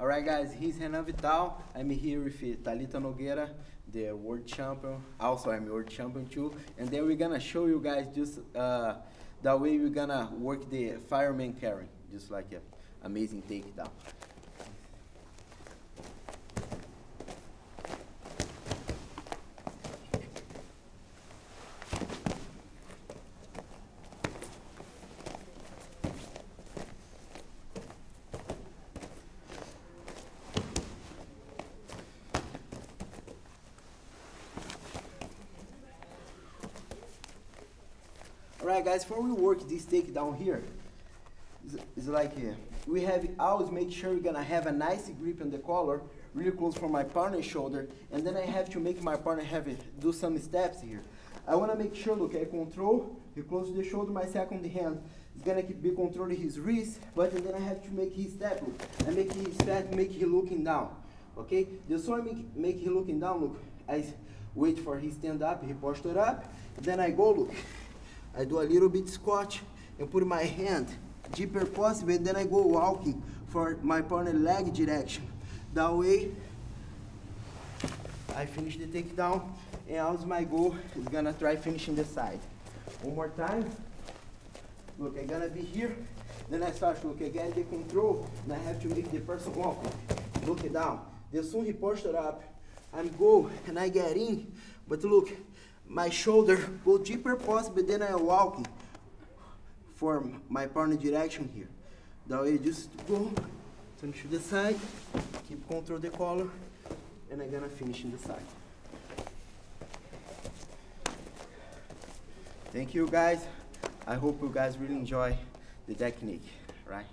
Alright guys, he's Renan Vital. I'm here with Talita Nogueira, the world champion. Also I'm world champion too. And then we're gonna show you guys just uh, the way we're gonna work the fireman carry. Just like an amazing takedown. Alright guys, before we work this takedown here, it's, it's like uh, we have always make sure we're gonna have a nice grip on the collar, really close from my partner's shoulder, and then I have to make my partner have it, do some steps here. I wanna make sure, look, I control, he close the shoulder, my second hand is gonna keep be controlling his wrist, but then I have to make his step, look, I make his step, make him looking down, okay? The so I make, make him looking down, look, I wait for he stand up, he posture up, then I go, look, I do a little bit squat and put my hand deeper possible and then I go walking for my partner leg direction. That way I finish the takedown and as my goal is gonna try finishing the side. One more time. Look, I'm gonna be here. Then I start, look, get the control and I have to make the person walk. Look it down. The soon he posture up, I'm go and I get in. But look, my shoulder go deeper possible, then I walk for my partner direction here. That way just go, turn to the side, keep control the collar, and I'm gonna finish in the side. Thank you guys. I hope you guys really enjoy the technique, right?